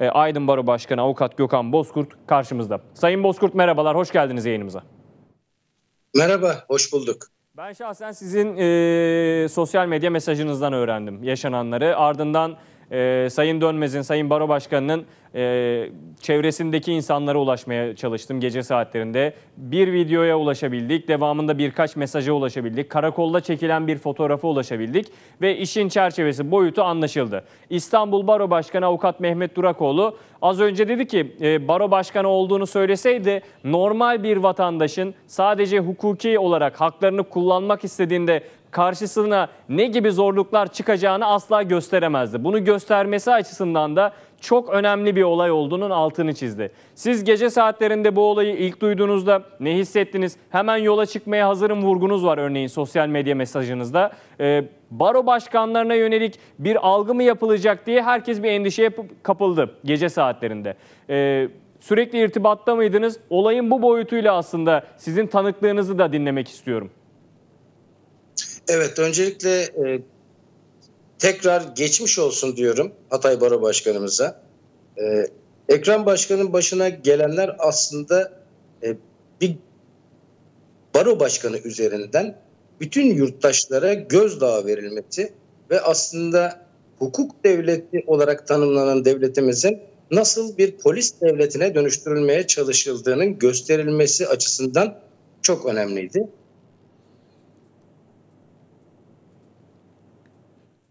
e, Aydın Baro Başkanı Avukat Gökhan Bozkurt karşımızda. Sayın Bozkurt merhabalar, hoş geldiniz yayınımıza. Merhaba, hoş bulduk. Ben şahsen sizin e, sosyal medya mesajınızdan öğrendim yaşananları. Ardından e, Sayın Dönmez'in, Sayın Baro Başkanı'nın e, çevresindeki insanlara ulaşmaya çalıştım gece saatlerinde. Bir videoya ulaşabildik, devamında birkaç mesaja ulaşabildik. Karakolda çekilen bir fotoğrafa ulaşabildik ve işin çerçevesi, boyutu anlaşıldı. İstanbul Baro Başkanı Avukat Mehmet Durakoğlu az önce dedi ki e, Baro Başkanı olduğunu söyleseydi normal bir vatandaşın sadece hukuki olarak haklarını kullanmak istediğinde karşısına ne gibi zorluklar çıkacağını asla gösteremezdi. Bunu göstermesi açısından da çok önemli bir olay olduğunun altını çizdi. Siz gece saatlerinde bu olayı ilk duyduğunuzda ne hissettiniz? Hemen yola çıkmaya hazırım vurgunuz var örneğin sosyal medya mesajınızda. Ee, baro başkanlarına yönelik bir algı mı yapılacak diye herkes bir endişeye kapıldı gece saatlerinde. Ee, sürekli irtibatta mıydınız? Olayın bu boyutuyla aslında sizin tanıklığınızı da dinlemek istiyorum. Evet, öncelikle e, tekrar geçmiş olsun diyorum Hatay Baro Başkanımıza. E, Ekrem Başkan'ın başına gelenler aslında e, bir baro başkanı üzerinden bütün yurttaşlara gözdağı verilmesi ve aslında hukuk devleti olarak tanımlanan devletimizin nasıl bir polis devletine dönüştürülmeye çalışıldığının gösterilmesi açısından çok önemliydi.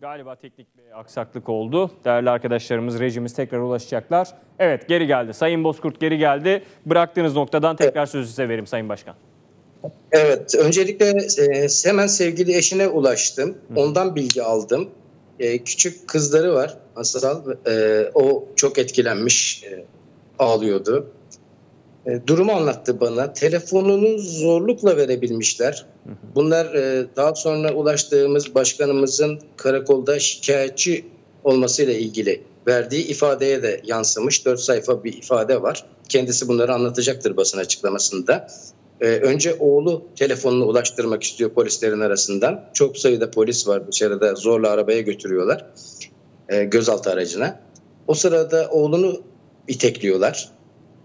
Galiba teknik bir aksaklık oldu. Değerli arkadaşlarımız, rejimiz tekrar ulaşacaklar. Evet geri geldi. Sayın Bozkurt geri geldi. Bıraktığınız noktadan tekrar sözü size vereyim Sayın Başkan. Evet, öncelikle e, hemen sevgili eşine ulaştım. Ondan bilgi aldım. E, küçük kızları var Asral. E, o çok etkilenmiş, ağlıyordu. E, durumu anlattı bana. Telefonunu zorlukla verebilmişler. Bunlar e, daha sonra ulaştığımız başkanımızın karakolda şikayetçi olmasıyla ilgili verdiği ifadeye de yansımış. Dört sayfa bir ifade var. Kendisi bunları anlatacaktır basın açıklamasında. E, önce oğlu telefonunu ulaştırmak istiyor polislerin arasından. Çok sayıda polis var dışarıda zorla arabaya götürüyorlar gözaltı aracına. O sırada oğlunu itekliyorlar.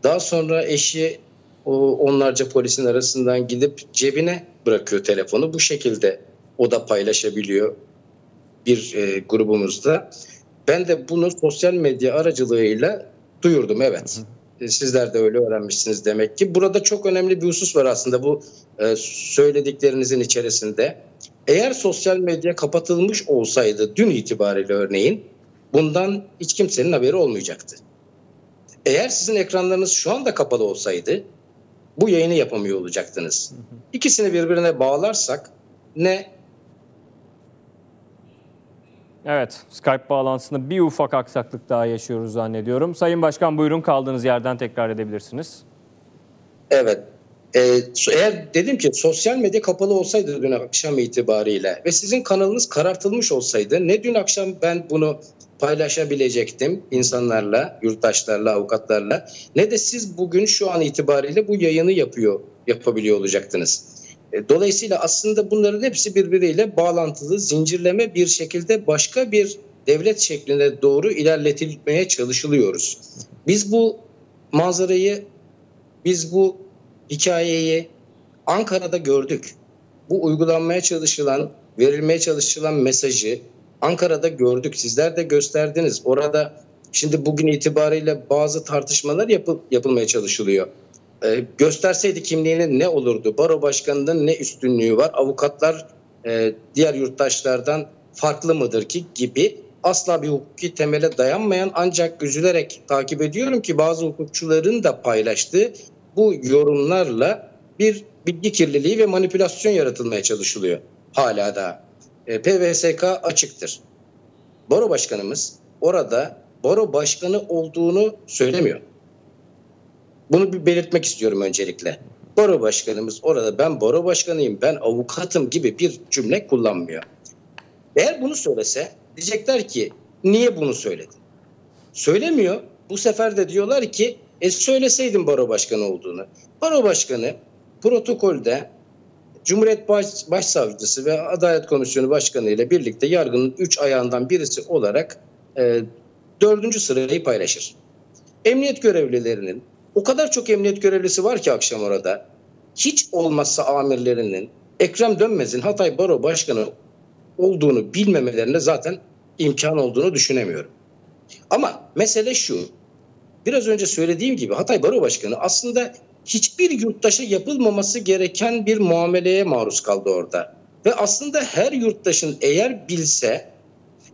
Daha sonra eşi o onlarca polisin arasından gidip cebine bırakıyor telefonu. Bu şekilde o da paylaşabiliyor bir e, grubumuzda. Ben de bunu sosyal medya aracılığıyla duyurdum evet. Hı hı. Sizler de öyle öğrenmişsiniz demek ki. Burada çok önemli bir husus var aslında bu e, söylediklerinizin içerisinde. Eğer sosyal medya kapatılmış olsaydı dün itibariyle örneğin bundan hiç kimsenin haberi olmayacaktı. Eğer sizin ekranlarınız şu anda kapalı olsaydı bu yayını yapamıyor olacaktınız. İkisini birbirine bağlarsak ne Evet, Skype bağlantısında bir ufak aksaklık daha yaşıyoruz zannediyorum. Sayın Başkan buyurun kaldığınız yerden tekrar edebilirsiniz. Evet. Ee, eğer dedim ki sosyal medya kapalı olsaydı dün akşam itibariyle ve sizin kanalınız karartılmış olsaydı ne dün akşam ben bunu paylaşabilecektim insanlarla, yurttaşlarla, avukatlarla ne de siz bugün şu an itibariyle bu yayını yapıyor, yapabiliyor olacaktınız. E, dolayısıyla aslında bunların hepsi birbiriyle bağlantılı, zincirleme bir şekilde başka bir devlet şeklinde doğru ilerletilmeye çalışılıyoruz. Biz bu manzarayı, biz bu hikayeyi Ankara'da gördük. Bu uygulanmaya çalışılan, verilmeye çalışılan mesajı Ankara'da gördük. Sizler de gösterdiniz. Orada şimdi bugün itibariyle bazı tartışmalar yapıl, yapılmaya çalışılıyor. Ee, gösterseydi kimliğinin ne olurdu? Baro başkanının ne üstünlüğü var? Avukatlar e, diğer yurttaşlardan farklı mıdır ki gibi asla bir hukuki temele dayanmayan ancak üzülerek takip ediyorum ki bazı hukukçuların da paylaştığı bu yorumlarla bir bilgi kirliliği ve manipülasyon yaratılmaya çalışılıyor hala da. E, PVSK açıktır. Baro başkanımız orada baro başkanı olduğunu söylemiyor. Bunu bir belirtmek istiyorum öncelikle. Baro başkanımız orada ben baro başkanıyım, ben avukatım gibi bir cümle kullanmıyor. Eğer bunu söylese diyecekler ki niye bunu söyledin? Söylemiyor. Bu sefer de diyorlar ki e söyleseydin baro başkanı olduğunu. Baro başkanı protokolde Cumhuriyet Baş, Başsavcısı ve Adalet Komisyonu Başkanı ile birlikte yargının üç ayağından birisi olarak e, dördüncü sırayı paylaşır. emniyet görevlilerinin o kadar çok emniyet görevlisi var ki akşam orada. Hiç olmazsa amirlerinin Ekrem Dönmez'in Hatay Baro Başkanı olduğunu bilmemelerine zaten imkan olduğunu düşünemiyorum. Ama mesele şu. Biraz önce söylediğim gibi Hatay Baro Başkanı aslında hiçbir yurttaşa yapılmaması gereken bir muameleye maruz kaldı orada. Ve aslında her yurttaşın eğer bilse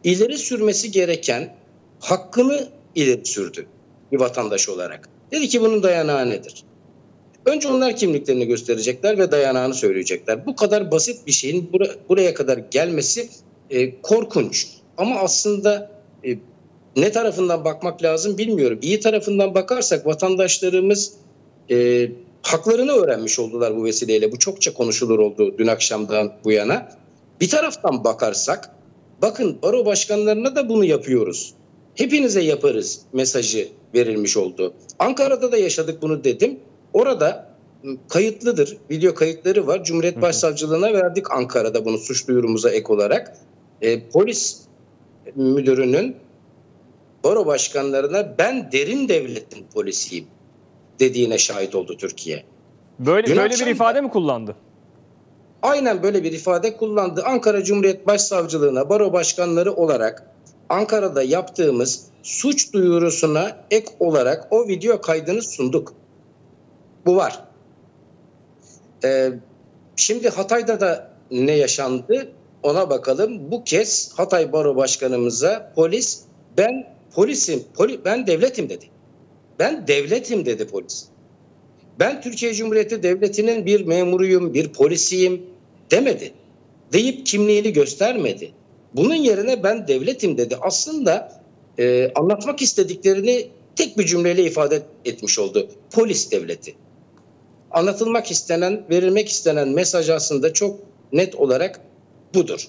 ileri sürmesi gereken hakkını ileri sürdü bir vatandaş olarak. Dedi ki bunun dayanağı nedir? Önce onlar kimliklerini gösterecekler ve dayanağını söyleyecekler. Bu kadar basit bir şeyin buraya kadar gelmesi e, korkunç. Ama aslında e, ne tarafından bakmak lazım bilmiyorum. İyi tarafından bakarsak vatandaşlarımız e, haklarını öğrenmiş oldular bu vesileyle. Bu çokça konuşulur oldu dün akşamdan bu yana. Bir taraftan bakarsak bakın baro başkanlarına da bunu yapıyoruz. Hepinize yaparız mesajı verilmiş oldu. Ankara'da da yaşadık bunu dedim. Orada kayıtlıdır. Video kayıtları var. Cumhuriyet Başsavcılığına verdik Ankara'da bunu suç duyurumuza ek olarak. E, polis müdürünün baro başkanlarına ben derin devletin polisiyim dediğine şahit oldu Türkiye. Böyle Dün böyle bir ifade mi kullandı? Aynen böyle bir ifade kullandı. Ankara Cumhuriyet Başsavcılığına baro başkanları olarak Ankara'da yaptığımız suç duyurusuna ek olarak o video kaydını sunduk. Bu var. Ee, şimdi Hatay'da da ne yaşandı ona bakalım. Bu kez Hatay Baro Başkanımıza polis ben polisim, poli, ben devletim dedi. Ben devletim dedi polis. Ben Türkiye Cumhuriyeti Devleti'nin bir memuruyum, bir polisiyim demedi. Deyip kimliğini göstermedi. Bunun yerine ben devletim dedi. Aslında e, anlatmak istediklerini tek bir cümleyle ifade etmiş oldu. Polis devleti. Anlatılmak istenen, verilmek istenen mesaj aslında çok net olarak budur.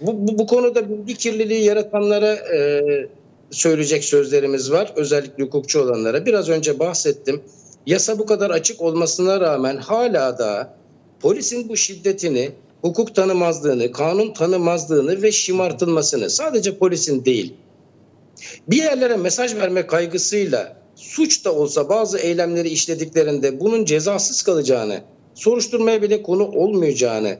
Bu, bu, bu konuda bilgi kirliliği yaratanlara e, söyleyecek sözlerimiz var. Özellikle hukukçu olanlara. Biraz önce bahsettim. Yasa bu kadar açık olmasına rağmen hala da polisin bu şiddetini, hukuk tanımazlığını, kanun tanımazlığını ve şımartılmasını sadece polisin değil, bir yerlere mesaj verme kaygısıyla suç da olsa bazı eylemleri işlediklerinde bunun cezasız kalacağını, soruşturmaya bile konu olmayacağını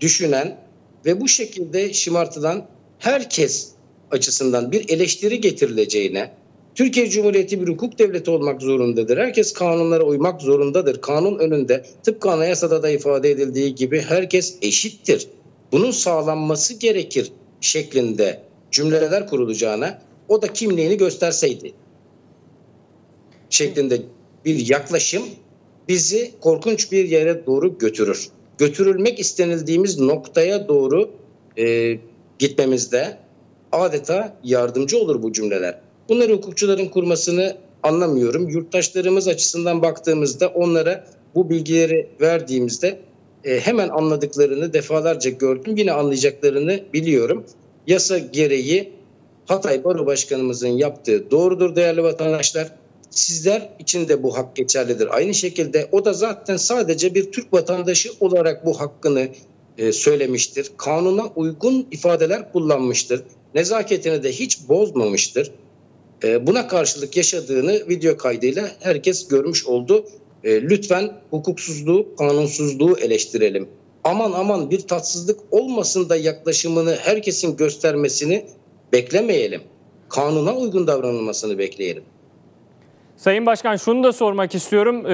düşünen ve bu şekilde şımartılan herkes açısından bir eleştiri getirileceğine, Türkiye Cumhuriyeti bir hukuk devleti olmak zorundadır. Herkes kanunlara uymak zorundadır. Kanun önünde tıpkı anayasada da ifade edildiği gibi herkes eşittir. Bunun sağlanması gerekir şeklinde cümleler kurulacağına o da kimliğini gösterseydi şeklinde bir yaklaşım bizi korkunç bir yere doğru götürür. Götürülmek istenildiğimiz noktaya doğru e, gitmemizde adeta yardımcı olur bu cümleler. Bunları hukukçuların kurmasını anlamıyorum. Yurttaşlarımız açısından baktığımızda onlara bu bilgileri verdiğimizde e, hemen anladıklarını defalarca gördüm. Yine anlayacaklarını biliyorum. Yasa gereği Hatay Baro Başkanımızın yaptığı doğrudur değerli vatandaşlar. Sizler için de bu hak geçerlidir. Aynı şekilde o da zaten sadece bir Türk vatandaşı olarak bu hakkını e, söylemiştir. Kanuna uygun ifadeler kullanmıştır. Nezaketini de hiç bozmamıştır. E, buna karşılık yaşadığını video kaydıyla herkes görmüş oldu. E, lütfen hukuksuzluğu, kanunsuzluğu eleştirelim. Aman aman bir tatsızlık olmasın da yaklaşımını herkesin göstermesini beklemeyelim. Kanuna uygun davranılmasını bekleyelim. Sayın Başkan şunu da sormak istiyorum. Ee,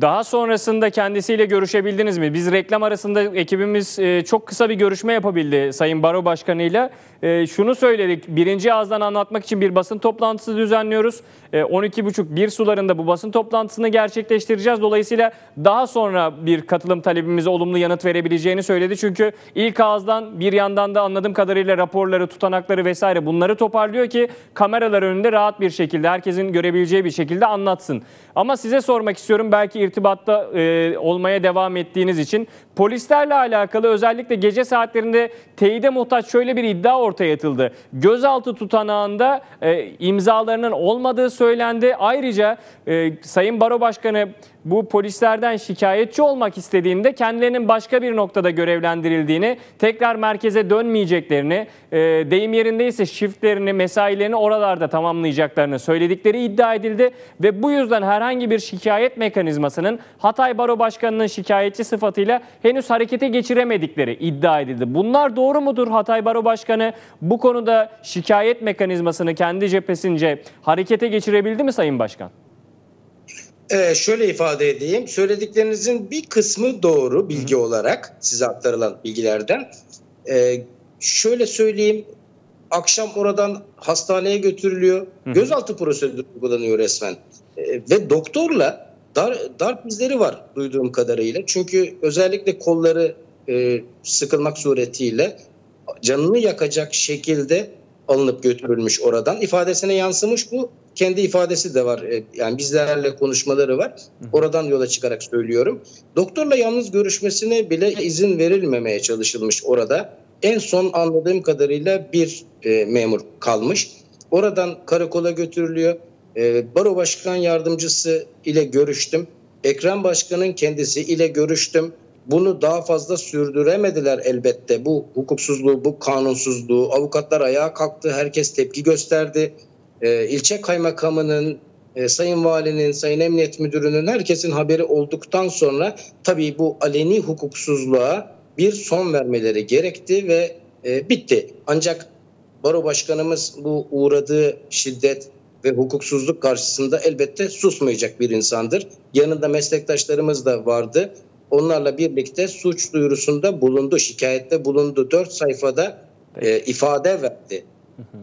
daha sonrasında kendisiyle görüşebildiniz mi? Biz reklam arasında ekibimiz e, çok kısa bir görüşme yapabildi Sayın Baro Başkanı'yla. E, şunu söyledik. Birinci ağızdan anlatmak için bir basın toplantısı düzenliyoruz. E, 12.30 bir sularında bu basın toplantısını gerçekleştireceğiz. Dolayısıyla daha sonra bir katılım talebimize olumlu yanıt verebileceğini söyledi. Çünkü ilk ağızdan bir yandan da anladığım kadarıyla raporları, tutanakları vesaire bunları toparlıyor ki kameralar önünde rahat bir şekilde herkesin görebileceği bir şekilde anlatsın. Ama size sormak istiyorum belki irtibatta e, olmaya devam ettiğiniz için polislerle alakalı özellikle gece saatlerinde teyide muhtaç şöyle bir iddia ortaya atıldı. Gözaltı tutanağında e, imzalarının olmadığı söylendi. Ayrıca e, Sayın Baro Başkanı bu polislerden şikayetçi olmak istediğinde kendilerinin başka bir noktada görevlendirildiğini, tekrar merkeze dönmeyeceklerini, e, deyim yerindeyse shiftlerini, mesailerini oralarda tamamlayacaklarını söyledikleri iddia edildi ve bu yüzden herhangi bir şikayet mekanizmasının Hatay Baro Başkanı'nın şikayetçi sıfatıyla henüz harekete geçiremedikleri iddia edildi. Bunlar doğru mudur Hatay Baro Başkanı bu konuda şikayet mekanizmasını kendi cephesince harekete geçirebildi mi Sayın Başkan? Ee, şöyle ifade edeyim. Söylediklerinizin bir kısmı doğru bilgi Hı-hı. olarak size aktarılan bilgilerden. Ee, şöyle söyleyeyim. Akşam oradan hastaneye götürülüyor. Hı-hı. Gözaltı prosedürü uygulanıyor resmen. Ee, ve doktorla dar, darp izleri var duyduğum kadarıyla. Çünkü özellikle kolları e, sıkılmak suretiyle canını yakacak şekilde alınıp götürülmüş oradan. İfadesine yansımış bu. Kendi ifadesi de var. E, yani bizlerle konuşmaları var. Oradan yola çıkarak söylüyorum. Doktorla yalnız görüşmesine bile izin verilmemeye çalışılmış orada. En son anladığım kadarıyla bir e, memur kalmış. Oradan karakola götürülüyor. E, Baro Başkan Yardımcısı ile görüştüm. Ekrem Başkan'ın kendisi ile görüştüm. Bunu daha fazla sürdüremediler elbette. Bu hukuksuzluğu, bu kanunsuzluğu. Avukatlar ayağa kalktı, herkes tepki gösterdi. Ee, ilçe kaymakamının, e, sayın valinin, sayın emniyet müdürünün herkesin haberi olduktan sonra tabii bu aleni hukuksuzluğa bir son vermeleri gerekti ve e, bitti. Ancak baro başkanımız bu uğradığı şiddet ve hukuksuzluk karşısında elbette susmayacak bir insandır. Yanında meslektaşlarımız da vardı. Onlarla birlikte suç duyurusunda bulundu, şikayette bulundu. Dört sayfada e, ifade verdi.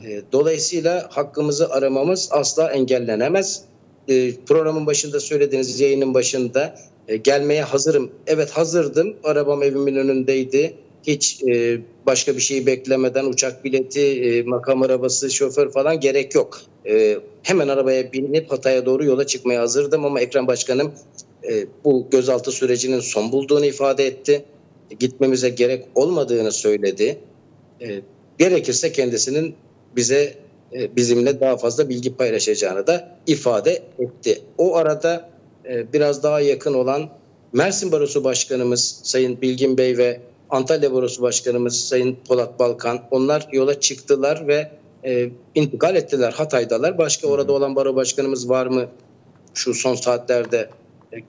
E, dolayısıyla hakkımızı aramamız asla engellenemez. E, programın başında söylediğiniz yayının başında e, gelmeye hazırım. Evet hazırdım. Arabam evimin önündeydi. Hiç e, başka bir şeyi beklemeden uçak bileti, e, makam arabası, şoför falan gerek yok. E, hemen arabaya binip Hatay'a doğru yola çıkmaya hazırdım ama Ekrem Başkanım e, bu gözaltı sürecinin son bulduğunu ifade etti. Gitmemize gerek olmadığını söyledi. E, gerekirse kendisinin bize e, bizimle daha fazla bilgi paylaşacağını da ifade etti. O arada e, biraz daha yakın olan Mersin Barosu Başkanımız Sayın Bilgin Bey ve Antalya Barosu Başkanımız Sayın Polat Balkan onlar yola çıktılar ve e, intikal ettiler. Hatay'dalar. Başka orada olan baro başkanımız var mı? Şu son saatlerde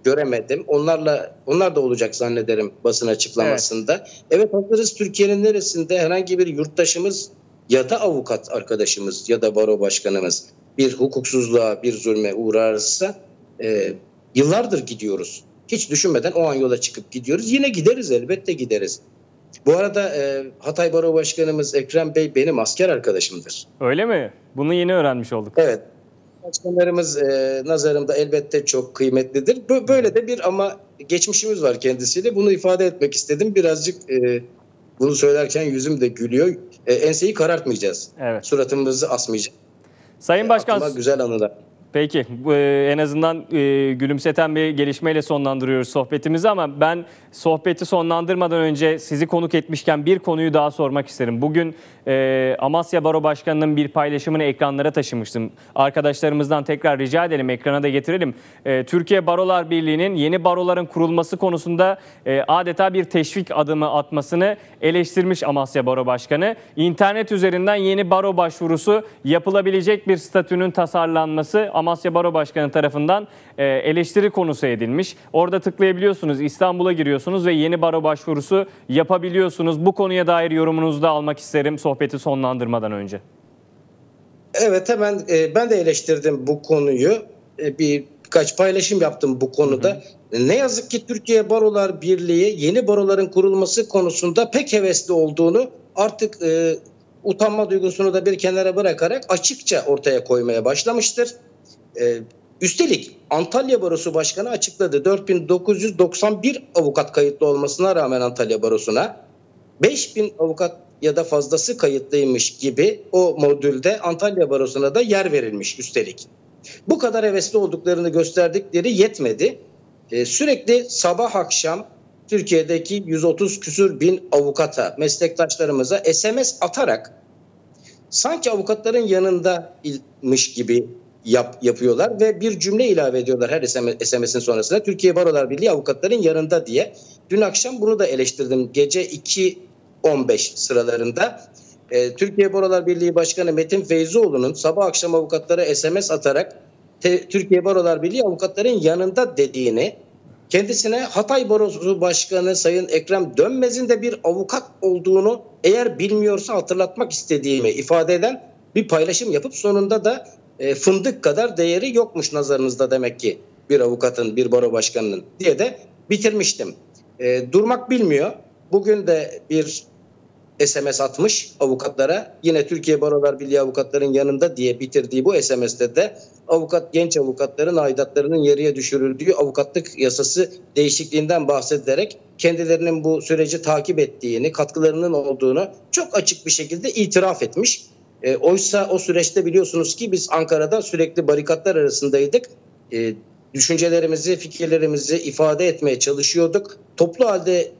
göremedim. Onlarla onlar da olacak zannederim basın açıklamasında. Evet, evet hazırız Türkiye'nin neresinde herhangi bir yurttaşımız ya da avukat arkadaşımız ya da baro başkanımız bir hukuksuzluğa, bir zulme uğrarsa e, yıllardır gidiyoruz. Hiç düşünmeden o an yola çıkıp gidiyoruz. Yine gideriz elbette gideriz. Bu arada e, Hatay Baro Başkanımız Ekrem Bey benim asker arkadaşımdır. Öyle mi? Bunu yeni öğrenmiş olduk. Evet. Başkanlarımız e, nazarımda elbette çok kıymetlidir. Böyle de bir ama geçmişimiz var kendisiyle. Bunu ifade etmek istedim. Birazcık e, bunu söylerken yüzüm de gülüyor. E, enseyi karartmayacağız. Evet. Suratımızı asmayacağız. Sayın Başkan. Aklıma güzel anılar. Peki e, en azından e, gülümseten bir gelişmeyle sonlandırıyoruz sohbetimizi ama ben sohbeti sonlandırmadan önce sizi konuk etmişken bir konuyu daha sormak isterim. Bugün e, Amasya Baro Başkanı'nın bir paylaşımını ekranlara taşımıştım. Arkadaşlarımızdan tekrar rica edelim ekrana da getirelim. Türkiye Barolar Birliği'nin yeni baroların kurulması konusunda adeta bir teşvik adımı atmasını eleştirmiş Amasya Baro Başkanı. İnternet üzerinden yeni baro başvurusu yapılabilecek bir statünün tasarlanması Amasya Baro Başkanı tarafından e, eleştiri konusu edilmiş. Orada tıklayabiliyorsunuz, İstanbul'a giriyorsunuz ve yeni baro başvurusu yapabiliyorsunuz. Bu konuya dair yorumunuzu da almak isterim sohbeti sonlandırmadan önce. Evet hemen e, ben de eleştirdim bu konuyu. E, bir birkaç paylaşım yaptım bu konuda. Hı hı. Ne yazık ki Türkiye Barolar Birliği yeni baroların kurulması konusunda pek hevesli olduğunu artık e, utanma duygusunu da bir kenara bırakarak açıkça ortaya koymaya başlamıştır. E, üstelik Antalya Barosu Başkanı açıkladı 4991 avukat kayıtlı olmasına rağmen Antalya Barosu'na 5000 avukat ya da fazlası kayıtlıymış gibi o modülde Antalya Barosu'na da yer verilmiş üstelik. Bu kadar hevesli olduklarını gösterdikleri yetmedi. Ee, sürekli sabah akşam Türkiye'deki 130 küsür bin avukata, meslektaşlarımıza SMS atarak sanki avukatların yanındaymış gibi yap, yapıyorlar ve bir cümle ilave ediyorlar her SMS'in sonrasında. Türkiye Barolar Birliği avukatların yanında diye. Dün akşam bunu da eleştirdim. Gece 2.15 sıralarında. Ee, Türkiye Barolar Birliği Başkanı Metin Feyzioğlu'nun sabah akşam avukatlara SMS atarak te, Türkiye Barolar Birliği avukatların yanında dediğini kendisine Hatay Barosu Başkanı Sayın Ekrem Dönmez'in de bir avukat olduğunu eğer bilmiyorsa hatırlatmak istediğimi ifade eden bir paylaşım yapıp sonunda da e, fındık kadar değeri yokmuş nazarınızda demek ki bir avukatın, bir baro başkanının diye de bitirmiştim. E, durmak bilmiyor. Bugün de bir SMS atmış avukatlara. Yine Türkiye Barolar Birliği avukatların yanında diye bitirdiği bu SMS'te de avukat genç avukatların aidatlarının yarıya düşürüldüğü avukatlık yasası değişikliğinden bahsederek kendilerinin bu süreci takip ettiğini, katkılarının olduğunu çok açık bir şekilde itiraf etmiş. E, oysa o süreçte biliyorsunuz ki biz Ankara'da sürekli barikatlar arasındaydık. E, düşüncelerimizi, fikirlerimizi ifade etmeye çalışıyorduk. Toplu halde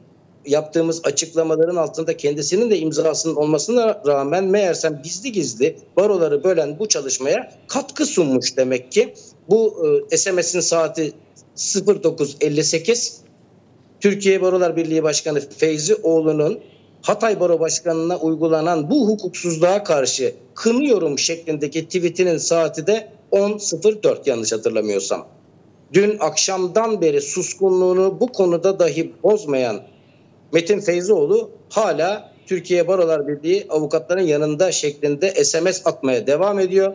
yaptığımız açıklamaların altında kendisinin de imzasının olmasına rağmen meğersem gizli gizli baroları bölen bu çalışmaya katkı sunmuş demek ki. Bu e, SMS'in saati 09.58 Türkiye Barolar Birliği Başkanı Feyzi Oğlu'nun Hatay Baro Başkanı'na uygulanan bu hukuksuzluğa karşı kınıyorum şeklindeki tweetinin saati de 10.04 yanlış hatırlamıyorsam. Dün akşamdan beri suskunluğunu bu konuda dahi bozmayan Metin Feyzioğlu hala Türkiye Barolar Birliği avukatların yanında şeklinde SMS atmaya devam ediyor.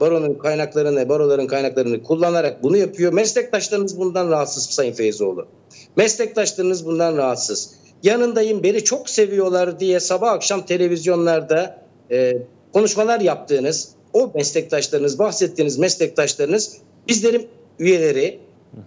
Baronun kaynaklarını, baroların kaynaklarını kullanarak bunu yapıyor. Meslektaşlarınız bundan rahatsız Sayın Feyzoğlu. Meslektaşlarınız bundan rahatsız. Yanındayım beni çok seviyorlar diye sabah akşam televizyonlarda e, konuşmalar yaptığınız o meslektaşlarınız, bahsettiğiniz meslektaşlarınız bizlerin üyeleri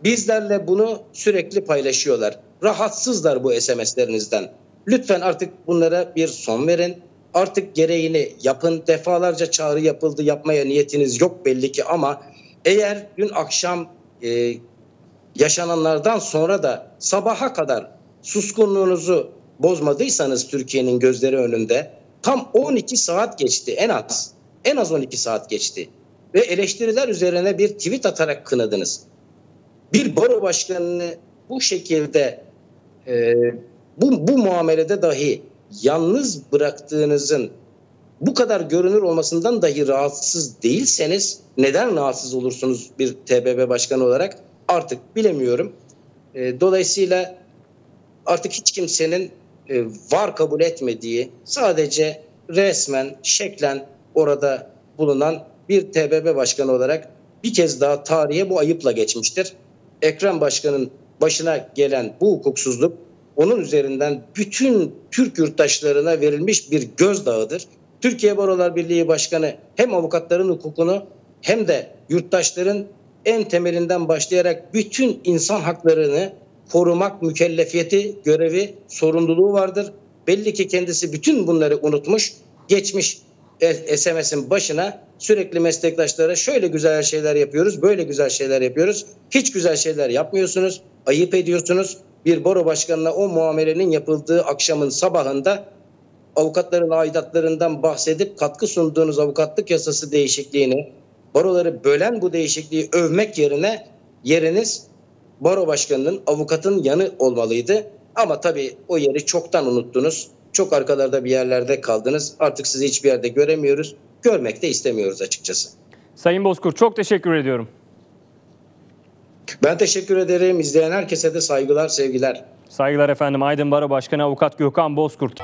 bizlerle bunu sürekli paylaşıyorlar. Rahatsızlar bu SMS'lerinizden. Lütfen artık bunlara bir son verin. Artık gereğini yapın. Defalarca çağrı yapıldı. Yapmaya niyetiniz yok belli ki ama eğer dün akşam e, yaşananlardan sonra da sabaha kadar suskunluğunuzu bozmadıysanız Türkiye'nin gözleri önünde tam 12 saat geçti en az. En az 12 saat geçti. Ve eleştiriler üzerine bir tweet atarak kınadınız. Bir baro başkanını bu şekilde e, bu, bu muamelede dahi yalnız bıraktığınızın bu kadar görünür olmasından dahi rahatsız değilseniz neden rahatsız olursunuz bir TBB başkanı olarak artık bilemiyorum. E, dolayısıyla artık hiç kimsenin e, var kabul etmediği sadece resmen şeklen orada bulunan bir TBB başkanı olarak bir kez daha tarihe bu ayıpla geçmiştir. Ekrem Başkan'ın başına gelen bu hukuksuzluk onun üzerinden bütün Türk yurttaşlarına verilmiş bir gözdağıdır. Türkiye Barolar Birliği Başkanı hem avukatların hukukunu hem de yurttaşların en temelinden başlayarak bütün insan haklarını korumak mükellefiyeti, görevi, sorumluluğu vardır. Belli ki kendisi bütün bunları unutmuş, geçmiş SMS'in başına sürekli meslektaşlara şöyle güzel şeyler yapıyoruz, böyle güzel şeyler yapıyoruz. Hiç güzel şeyler yapmıyorsunuz, ayıp ediyorsunuz. Bir baro başkanına o muamelenin yapıldığı akşamın sabahında avukatların aidatlarından bahsedip katkı sunduğunuz avukatlık yasası değişikliğini, baroları bölen bu değişikliği övmek yerine yeriniz baro başkanının avukatın yanı olmalıydı. Ama tabii o yeri çoktan unuttunuz. Çok arkalarda bir yerlerde kaldınız. Artık sizi hiçbir yerde göremiyoruz. Görmek de istemiyoruz açıkçası. Sayın Bozkurt çok teşekkür ediyorum. Ben teşekkür ederim. İzleyen herkese de saygılar, sevgiler. Saygılar efendim. Aydın Baro Başkanı Avukat Gökhan Bozkurt.